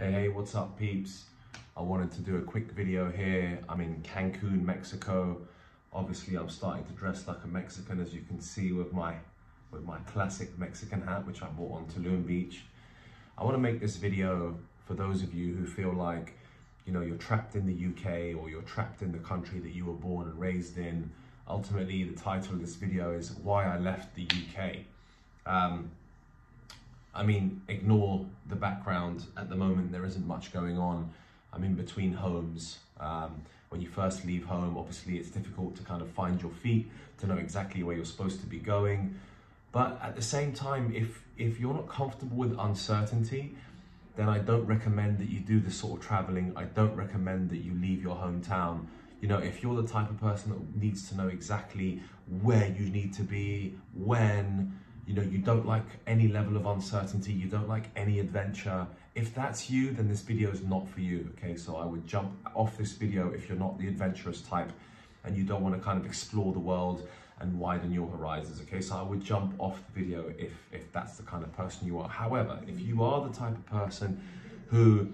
Hey, hey, what's up peeps? I wanted to do a quick video here. I'm in Cancun, Mexico. Obviously, I'm starting to dress like a Mexican, as you can see with my, with my classic Mexican hat, which I bought on Tulum Beach. I wanna make this video for those of you who feel like, you know, you're trapped in the UK or you're trapped in the country that you were born and raised in. Ultimately, the title of this video is Why I Left the UK. Um, I mean, ignore the background. At the moment, there isn't much going on. I'm in between homes. Um, when you first leave home, obviously it's difficult to kind of find your feet, to know exactly where you're supposed to be going. But at the same time, if, if you're not comfortable with uncertainty, then I don't recommend that you do this sort of traveling. I don't recommend that you leave your hometown. You know, if you're the type of person that needs to know exactly where you need to be, when, you know, you don't like any level of uncertainty, you don't like any adventure. If that's you, then this video is not for you, okay? So I would jump off this video if you're not the adventurous type and you don't want to kind of explore the world and widen your horizons, okay? So I would jump off the video if, if that's the kind of person you are. However, if you are the type of person who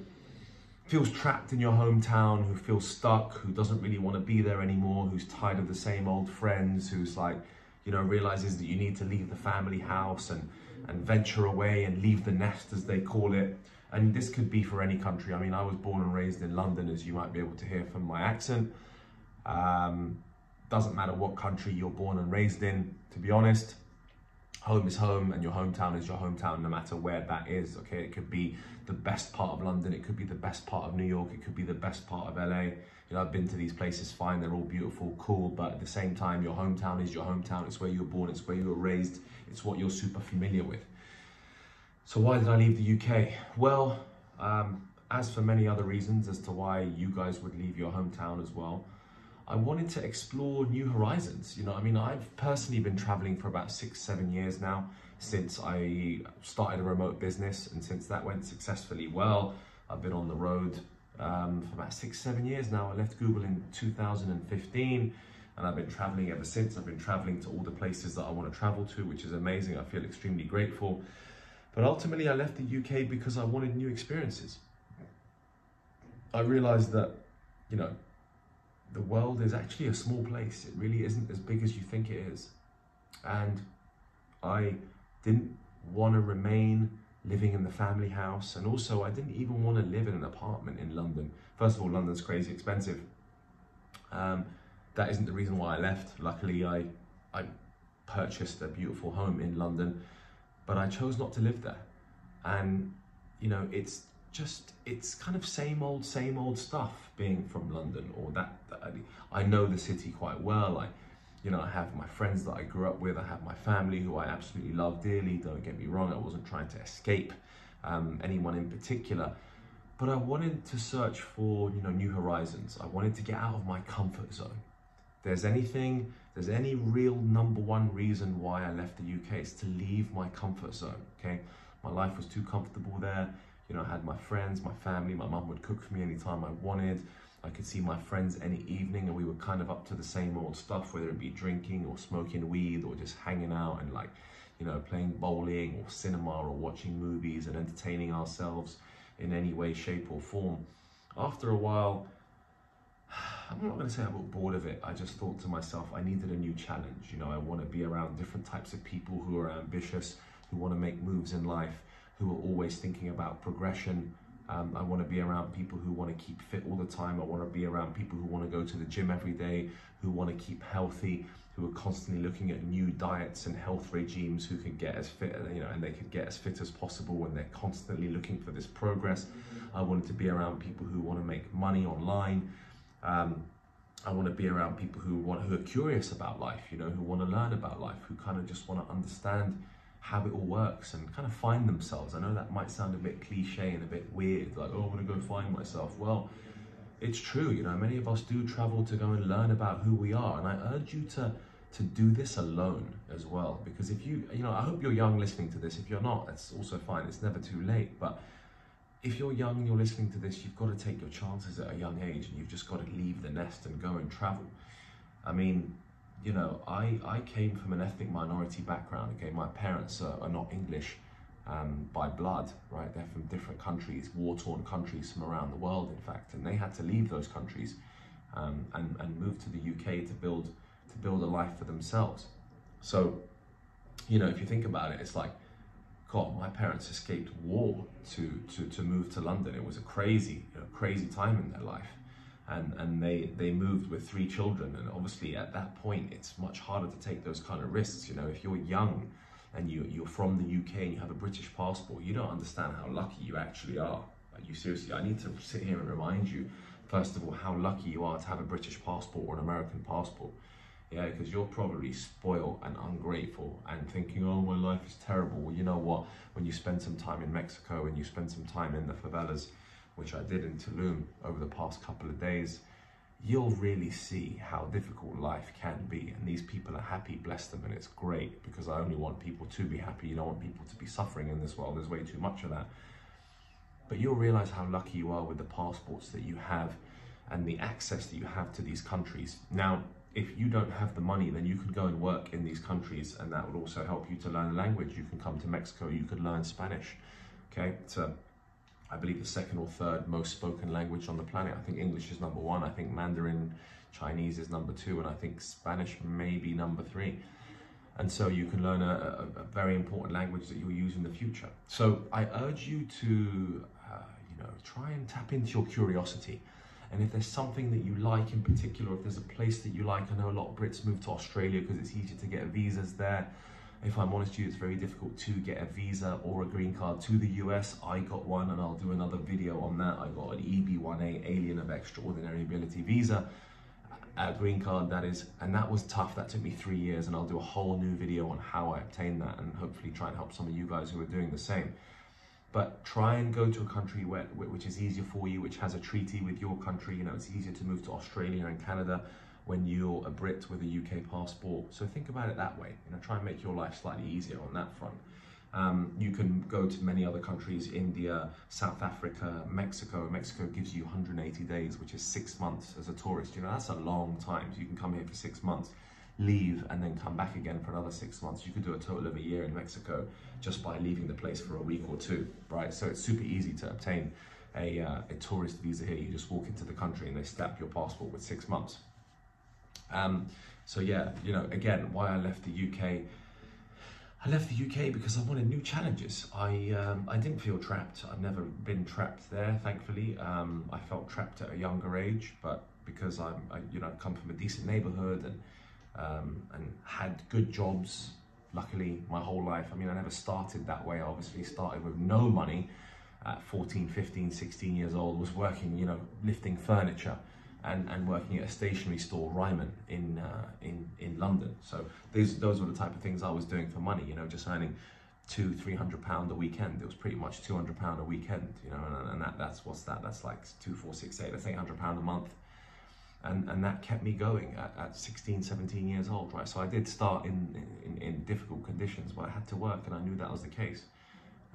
feels trapped in your hometown, who feels stuck, who doesn't really want to be there anymore, who's tired of the same old friends, who's like, you know, realizes that you need to leave the family house and, and venture away and leave the nest, as they call it. And this could be for any country. I mean, I was born and raised in London, as you might be able to hear from my accent. Um, doesn't matter what country you're born and raised in, to be honest. Home is home and your hometown is your hometown, no matter where that is, okay? It could be the best part of London, it could be the best part of New York, it could be the best part of LA. You know, I've been to these places fine, they're all beautiful, cool, but at the same time, your hometown is your hometown. It's where you were born, it's where you were raised, it's what you're super familiar with. So why did I leave the UK? Well, um, as for many other reasons as to why you guys would leave your hometown as well, I wanted to explore new horizons. You know, I mean, I've personally been traveling for about six, seven years now since I started a remote business, and since that went successfully well, I've been on the road um, for about six, seven years now. I left Google in 2015 and I've been traveling ever since. I've been traveling to all the places that I want to travel to, which is amazing. I feel extremely grateful. But ultimately, I left the UK because I wanted new experiences. I realized that, you know, the world is actually a small place. It really isn't as big as you think it is. And I didn't want to remain living in the family house. And also, I didn't even want to live in an apartment in London. First of all, London's crazy expensive. Um, that isn't the reason why I left. Luckily, I, I purchased a beautiful home in London, but I chose not to live there. And, you know, it's just, it's kind of same old, same old stuff being from London or that, that I know the city quite well. I, you know, I have my friends that I grew up with. I have my family who I absolutely love dearly. Don't get me wrong. I wasn't trying to escape um, anyone in particular, but I wanted to search for, you know, new horizons. I wanted to get out of my comfort zone. there's anything, there's any real number one reason why I left the UK, is to leave my comfort zone, okay? My life was too comfortable there. You know, I had my friends, my family, my mum would cook for me anytime I wanted. I could see my friends any evening and we were kind of up to the same old stuff, whether it be drinking or smoking weed or just hanging out and like, you know, playing bowling or cinema or watching movies and entertaining ourselves in any way, shape or form. After a while, I'm not going to say I got bored of it. I just thought to myself, I needed a new challenge. You know, I want to be around different types of people who are ambitious, who want to make moves in life, who are always thinking about progression, um, I want to be around people who want to keep fit all the time. I want to be around people who want to go to the gym every day, who want to keep healthy, who are constantly looking at new diets and health regimes, who can get as fit, you know, and they can get as fit as possible when they're constantly looking for this progress. I wanted to be around people who want to make money online. Um, I want to be around people who want, who are curious about life, you know, who want to learn about life, who kind of just want to understand how it all works and kind of find themselves. I know that might sound a bit cliche and a bit weird, like, oh, I want to go find myself. Well, it's true, you know, many of us do travel to go and learn about who we are. And I urge you to to do this alone as well. Because if you, you know, I hope you're young listening to this. If you're not, that's also fine. It's never too late. But if you're young and you're listening to this, you've got to take your chances at a young age and you've just got to leave the nest and go and travel. I mean, you know, I, I came from an ethnic minority background, okay? My parents are, are not English. um, by blood, right? They're from different countries, war-torn countries from around the world, in fact, and they had to leave those countries um, and, and move to the UK to build to build a life for themselves. So, you know, if you think about it, it's like, God, my parents escaped war to to, to move to London. It was a crazy, you know, crazy time in their life. And, and they, they moved with three children and obviously at that point it's much harder to take those kind of risks you know if you're young and you, you're from the UK and you have a British passport, you don't understand how lucky you actually are. Like you seriously, I need to sit here and remind you, first of all, how lucky you are to have a British passport or an American passport. Yeah, because you're probably spoiled and ungrateful and thinking, oh, my life is terrible. Well, you know what? When you spend some time in Mexico and you spend some time in the favelas, which I did in Tulum over the past couple of days, you'll really see how difficult life can be. And these people are happy, bless them, and it's great because I only want people to be happy. You don't want people to be suffering in this world. There's way too much of that. But you'll realize how lucky you are with the passports that you have and the access that you have to these countries. Now, if you don't have the money, then you can go and work in these countries, and that would also help you to learn the language. You can come to Mexico, you could learn Spanish. Okay, so I believe, the second or third most spoken language on the planet. I think English is number one. I think Mandarin Chinese is number two, and I think Spanish may be number three. And so you can learn a, a, a very important language that you'll use in the future. So I urge you to, uh, you know, try and tap into your curiosity. And if there's something that you like in particular, if there's a place that you like, I know a lot of Brits move to Australia because it's easier to get visas there if I'm honest with you, it's very difficult to get a visa or a green card to the US. I got one and I'll do another video on that. I got an EB1A Alien of Extraordinary Ability visa, a green card that is, and that was tough. That took me three years and I'll do a whole new video on how I obtained that and hopefully try and help some of you guys who are doing the same. But try and go to a country where, which is easier for you, which has a treaty with your country. You know, it's easier to move to Australia and Canada when you're a Brit with a UK passport. So think about it that way. You know, try and make your life slightly easier on that front. Um, you can go to many other countries, India, South Africa, Mexico. Mexico gives you 180 days, which is six months as a tourist. You know, that's a long time. So you can come here for six months, leave, and then come back again for another six months. You could do a total of a year in Mexico just by leaving the place for a week or two, right? So it's super easy to obtain a, uh, a tourist visa here. You just walk into the country and they stamp your passport with six months. Um, so yeah, you know, again, why I left the UK. I left the UK because I wanted new challenges. I um, I didn't feel trapped. I've never been trapped there, thankfully. Um, I felt trapped at a younger age, but because I'm, I, you know, come from a decent neighborhood and um, and had good jobs, luckily, my whole life. I mean, I never started that way. I obviously started with no money at 14, 15, 16 years old, was working, you know, lifting furniture and, and working at a stationery store, Ryman, in, uh, in, in London. So those, those were the type of things I was doing for money, you know, just earning two, three hundred pound a weekend. It was pretty much two hundred pound a weekend, you know, and, and, that that's what's that? That's like two, four, six, eight. That's eight hundred pound a month, and and that kept me going at, at 16, 17 years old, right? So I did start in, in in difficult conditions, but I had to work, and I knew that was the case.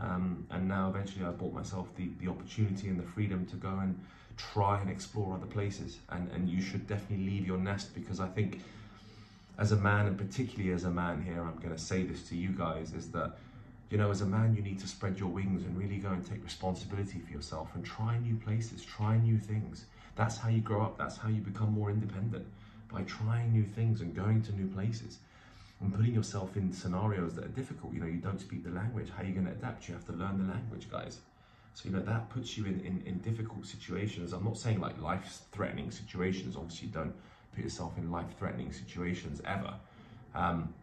Um, and now eventually I bought myself the the opportunity and the freedom to go and try and explore other places. And, and you should definitely leave your nest because I think as a man, and particularly as a man here, I'm going to say this to you guys, is that, you know, as a man, you need to spread your wings and really go and take responsibility for yourself and try new places, try new things. That's how you grow up. That's how you become more independent by trying new things and going to new places and putting yourself in scenarios that are difficult. You know, you don't speak the language. How are you going to adapt? You have to learn the language, guys. So, you know, that puts you in, in, in difficult situations. I'm not saying like life threatening situations. Obviously, don't put yourself in life threatening situations ever. Um,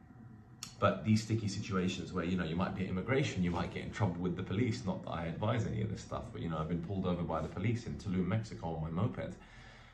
but these sticky situations where, you know, you might be at immigration, you might get in trouble with the police. Not that I advise any of this stuff, but, you know, I've been pulled over by the police in Tulum, Mexico on my moped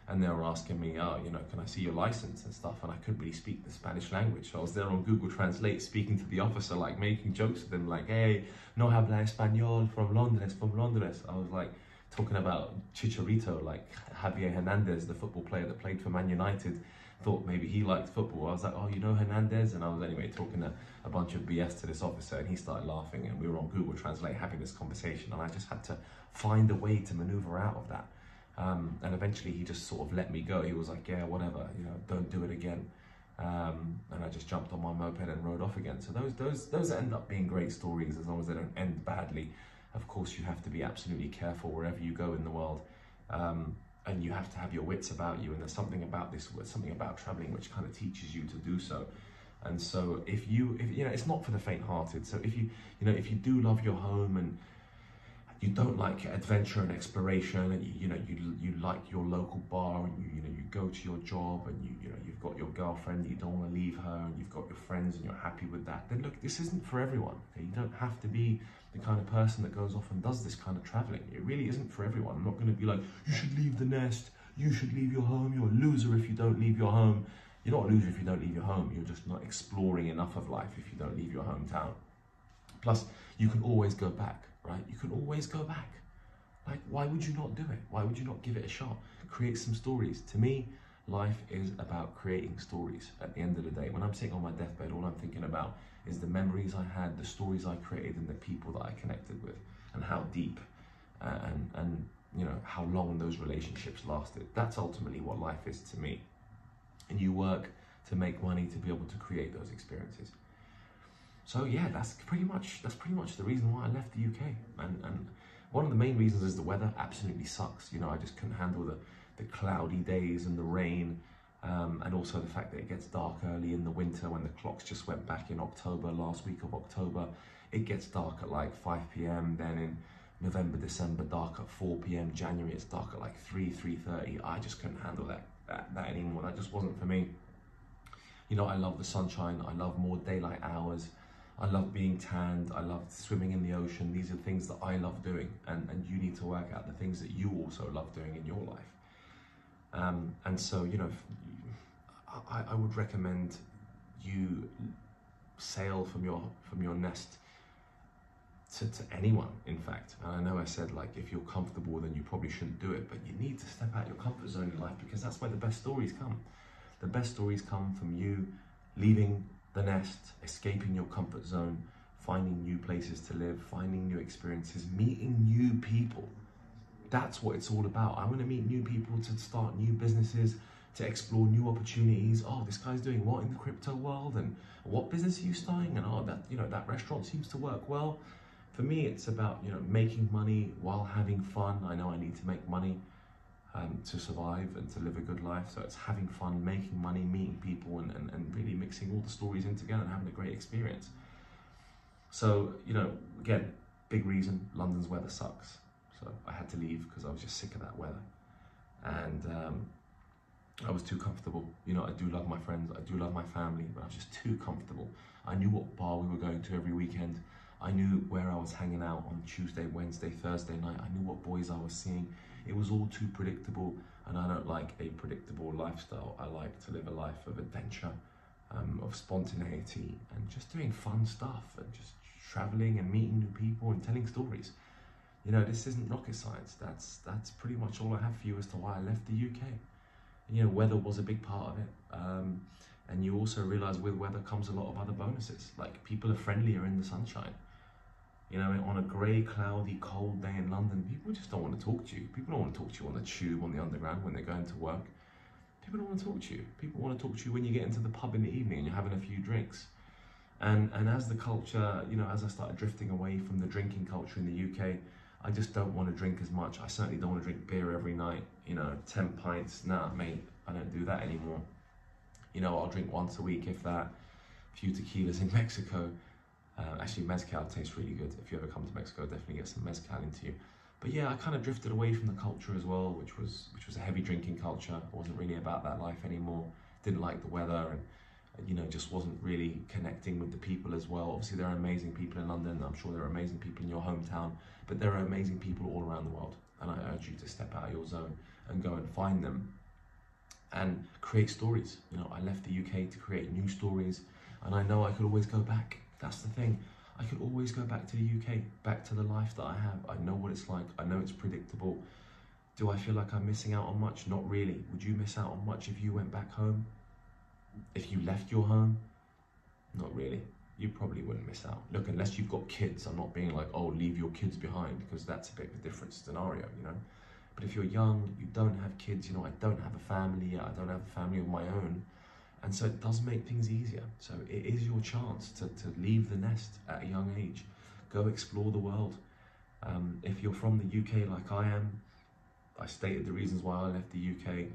and they were asking me, oh, you know, can I see your license and stuff? And I couldn't really speak the Spanish language. So I was there on Google Translate speaking to the officer, like making jokes with him, like, hey, no habla español from Londres, from Londres. I was like talking about Chicharito, like Javier Hernandez, the football player that played for Man United, thought maybe he liked football. I was like, oh, you know Hernandez? And I was anyway talking a, a bunch of BS to this officer and he started laughing and we were on Google Translate having this conversation and I just had to find a way to maneuver out of that. Um, and eventually he just sort of let me go. He was like, yeah, whatever, you know, don't do it again. Um, and I just jumped on my moped and rode off again. So those those those end up being great stories as long as they don't end badly. Of course, you have to be absolutely careful wherever you go in the world, um, and you have to have your wits about you. And there's something about this, something about traveling which kind of teaches you to do so. And so, if you, if, you know, it's not for the faint-hearted. So if you, you know, if you do love your home and you don't like adventure and exploration and you, you know you, you like your local bar and you, you know you go to your job and you you know you've got your girlfriend you don't want to leave her and you've got your friends and you're happy with that then look this isn't for everyone okay? you don't have to be the kind of person that goes off and does this kind of traveling. It really isn't for everyone. I'm not going to be like you should leave the nest. You should leave your home. You're a loser if you don't leave your home. You're not a loser if you don't leave your home. You're just not exploring enough of life if you don't leave your hometown. Plus you can always go back right? You can always go back. Like, why would you not do it? Why would you not give it a shot? Create some stories. To me, life is about creating stories at the end of the day. When I'm sitting on my deathbed, all I'm thinking about is the memories I had, the stories I created, and the people that I connected with, and how deep uh, and, and you know, how long those relationships lasted. That's ultimately what life is to me. And you work to make money to be able to create those experiences. So yeah, that's pretty much that's pretty much the reason why I left the UK. And and one of the main reasons is the weather absolutely sucks. You know, I just couldn't handle the the cloudy days and the rain. Um, and also the fact that it gets dark early in the winter when the clocks just went back in October, last week of October. It gets dark at like 5 p.m. Then in November, December, dark at 4 p.m. January, it's dark at like 3, 3.30. I just couldn't handle that, that, that anymore. That just wasn't for me. You know, I love the sunshine. I love more daylight hours. I love being tanned. I love swimming in the ocean. These are things that I love doing, and, and you need to work out the things that you also love doing in your life. Um, and so, you know, I, I would recommend you sail from your from your nest to, to anyone, in fact. And I know I said, like, if you're comfortable, then you probably shouldn't do it, but you need to step out your comfort zone in life because that's where the best stories come. The best stories come from you leaving the nest, escaping your comfort zone, finding new places to live, finding new experiences, meeting new people. That's what it's all about. I want to meet new people to start new businesses, to explore new opportunities. Oh, this guy's doing what in the crypto world and what business are you starting? And oh, that you know that restaurant seems to work well. For me, it's about you know making money while having fun. I know I need to make money um, to survive and to live a good life. So it's having fun, making money, meeting people, and, and, and really mixing all the stories in together and having a great experience. So, you know, again, big reason London's weather sucks. So I had to leave because I was just sick of that weather. And um, I was too comfortable. You know, I do love my friends, I do love my family, but I was just too comfortable. I knew what bar we were going to every weekend. I knew where I was hanging out on Tuesday, Wednesday, Thursday night. I knew what boys I was seeing. It was all too predictable, and I don't like a predictable lifestyle. I like to live a life of adventure, um, of spontaneity, and just doing fun stuff, and just traveling and meeting new people and telling stories. You know, this isn't rocket science. That's that's pretty much all I have for you as to why I left the UK. You know, weather was a big part of it. Um, and you also realize with weather comes a lot of other bonuses. Like people are friendlier in the sunshine. You know, on a grey, cloudy, cold day in London, people just don't want to talk to you. People don't want to talk to you on the tube, on the underground, when they're going to work. People don't want to talk to you. People want to talk to you when you get into the pub in the evening and you're having a few drinks. And, and as the culture, you know, as I started drifting away from the drinking culture in the UK, I just don't want to drink as much. I certainly don't want to drink beer every night, you know, 10 pints. Nah, mate, I don't do that anymore. You know, I'll drink once a week, if that. A few tequilas in Mexico. Uh, actually, mezcal tastes really good. If you ever come to Mexico, definitely get some mezcal into you. But yeah, I kind of drifted away from the culture as well, which was which was a heavy drinking culture. I wasn't really about that life anymore. Didn't like the weather and you know just wasn't really connecting with the people as well. Obviously, there are amazing people in London. I'm sure there are amazing people in your hometown, but there are amazing people all around the world. And I urge you to step out of your zone and go and find them and create stories. You know, I left the UK to create new stories, and I know I could always go back that's the thing. I could always go back to the UK, back to the life that I have. I know what it's like. I know it's predictable. Do I feel like I'm missing out on much? Not really. Would you miss out on much if you went back home? If you left your home? Not really. You probably wouldn't miss out. Look, unless you've got kids, I'm not being like, oh, leave your kids behind, because that's a bit of a different scenario, you know? But if you're young, you don't have kids, you know, I don't have a family I don't have a family of my own, And so it does make things easier. So it is your chance to, to leave the nest at a young age. Go explore the world. Um, if you're from the UK like I am, I stated the reasons why I left the UK.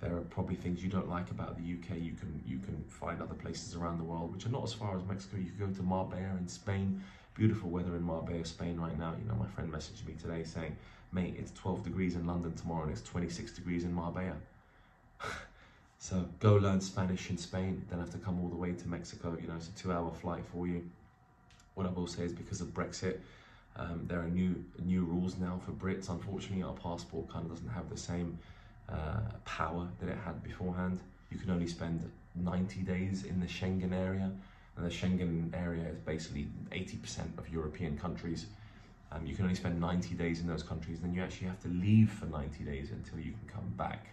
There are probably things you don't like about the UK. You can you can find other places around the world which are not as far as Mexico. You could go to Marbella in Spain. Beautiful weather in Marbella, Spain right now. You know, my friend messaged me today saying, mate, it's 12 degrees in London tomorrow and it's 26 degrees in Marbella. so go learn Spanish in Spain. Don't have to come all the way to Mexico. You know, it's a two hour flight for you. What I will say is because of Brexit, um, there are new new rules now for Brits. Unfortunately, our passport kind of doesn't have the same uh, power that it had beforehand. You can only spend 90 days in the Schengen area, and the Schengen area is basically 80% of European countries. Um, you can only spend 90 days in those countries, then you actually have to leave for 90 days until you can come back.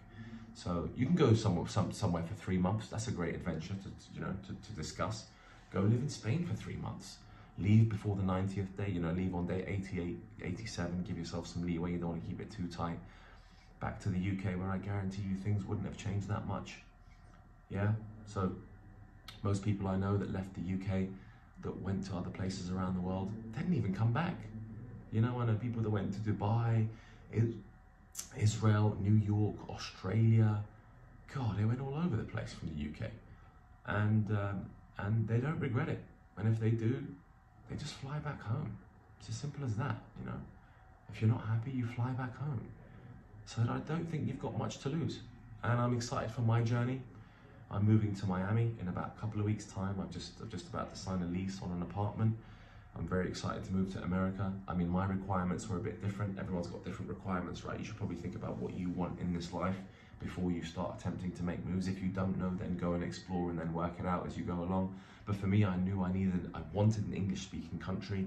So you can go somewhere, some, somewhere for three months. That's a great adventure to, you know, to, to discuss. Go live in Spain for three months leave before the 90th day, you know, leave on day 88, 87, give yourself some leeway, you don't want to keep it too tight. Back to the UK where I guarantee you things wouldn't have changed that much. Yeah, so most people I know that left the UK, that went to other places around the world, didn't even come back. You know, I know people that went to Dubai, Israel, New York, Australia. God, they went all over the place from the UK. And, um, and they don't regret it. And if they do, they just fly back home. It's as simple as that, you know. If you're not happy, you fly back home. So I don't think you've got much to lose. And I'm excited for my journey. I'm moving to Miami in about a couple of weeks' time. I'm just I'm just about to sign a lease on an apartment. I'm very excited to move to America. I mean, my requirements were a bit different. Everyone's got different requirements, right? You should probably think about what you want in this life before you start attempting to make moves. If you don't know, then go and explore and then work it out as you go along. But for me, I knew I needed, I wanted an English speaking country.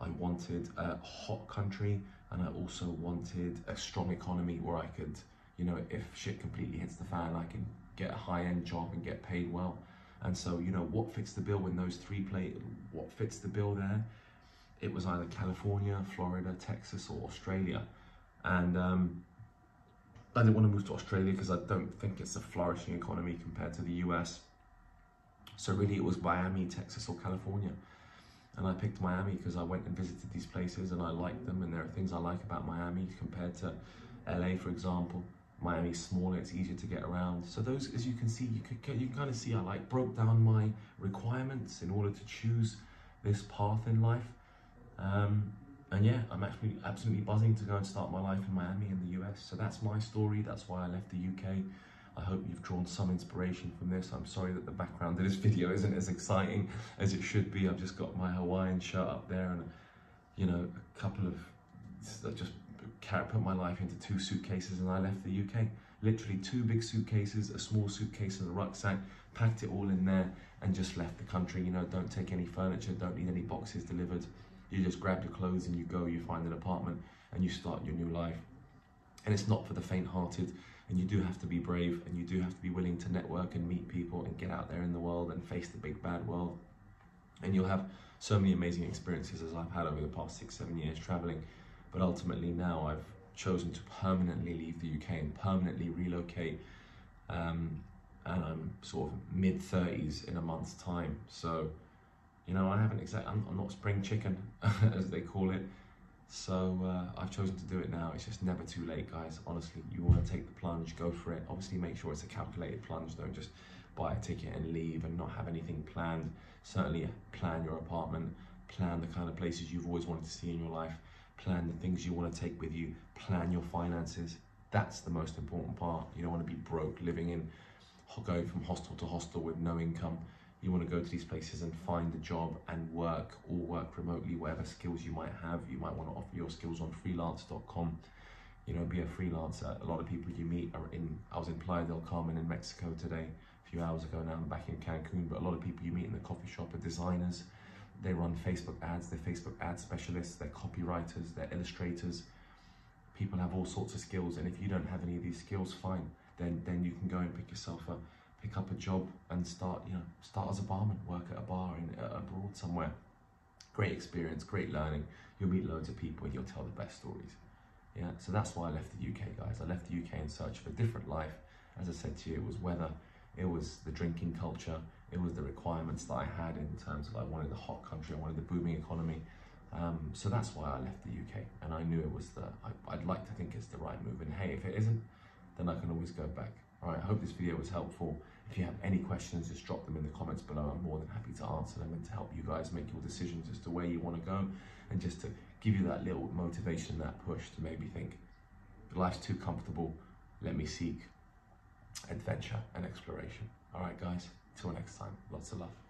I wanted a hot country and I also wanted a strong economy where I could, you know, if shit completely hits the fan, I can get a high end job and get paid well. And so, you know, what fits the bill when those three play, what fits the bill there? It was either California, Florida, Texas, or Australia. And um, I didn't want to move to Australia because I don't think it's a flourishing economy compared to the US. So really it was Miami, Texas or California. And I picked Miami because I went and visited these places and I liked them and there are things I like about Miami compared to LA for example. Miami's smaller, it's easier to get around. So those, as you can see, you can, you can kind of see I like broke down my requirements in order to choose this path in life. Um, and yeah, I'm actually absolutely buzzing to go and start my life in Miami in the US. So that's my story. That's why I left the UK. I hope you've drawn some inspiration from this. I'm sorry that the background of this video isn't as exciting as it should be. I've just got my Hawaiian shirt up there and, you know, a couple of, just put my life into two suitcases and I left the UK. Literally two big suitcases, a small suitcase and a rucksack, packed it all in there and just left the country. You know, don't take any furniture, don't need any boxes delivered. You just grab your clothes and you go, you find an apartment and you start your new life. And it's not for the faint hearted. And you do have to be brave and you do have to be willing to network and meet people and get out there in the world and face the big bad world. And you'll have so many amazing experiences as I've had over the past six, seven years traveling. But ultimately now I've chosen to permanently leave the UK and permanently relocate. Um, and I'm sort of mid 30s in a month's time. So, you know, I haven't exactly, I'm, I'm, not spring chicken, as they call it. So uh, I've chosen to do it now. It's just never too late, guys. Honestly, you want to take the plunge, go for it. Obviously, make sure it's a calculated plunge. Don't just buy a ticket and leave and not have anything planned. Certainly plan your apartment, plan the kind of places you've always wanted to see in your life, plan the things you want to take with you, plan your finances. That's the most important part. You don't want to be broke living in, going from hostel to hostel with no income you want to go to these places and find a job and work or work remotely, whatever skills you might have. You might want to offer your skills on freelance.com. You know, be a freelancer. A lot of people you meet are in, I was in Playa del Carmen in Mexico today, a few hours ago now, I'm back in Cancun, but a lot of people you meet in the coffee shop are designers. They run Facebook ads, they're Facebook ad specialists, they're copywriters, they're illustrators. People have all sorts of skills, and if you don't have any of these skills, fine. Then, then you can go and pick yourself a pick up a job and start, you know, start as a barman, work at a bar in uh, abroad somewhere. Great experience, great learning. You'll meet loads of people and you'll tell the best stories. Yeah, so that's why I left the UK, guys. I left the UK in search of a different life. As I said to you, it was whether it was the drinking culture, it was the requirements that I had in terms of I wanted the hot country, I wanted the booming economy. Um, so that's why I left the UK, and I knew it was the. I, I'd like to think it's the right move, and hey, if it isn't, then I can always go back. All right, I hope this video was helpful. If you have any questions, just drop them in the comments below. I'm more than happy to answer them and to help you guys make your decisions as to where you want to go and just to give you that little motivation, that push to maybe think life's too comfortable. Let me seek adventure and exploration. All right, guys, till next time. Lots of love.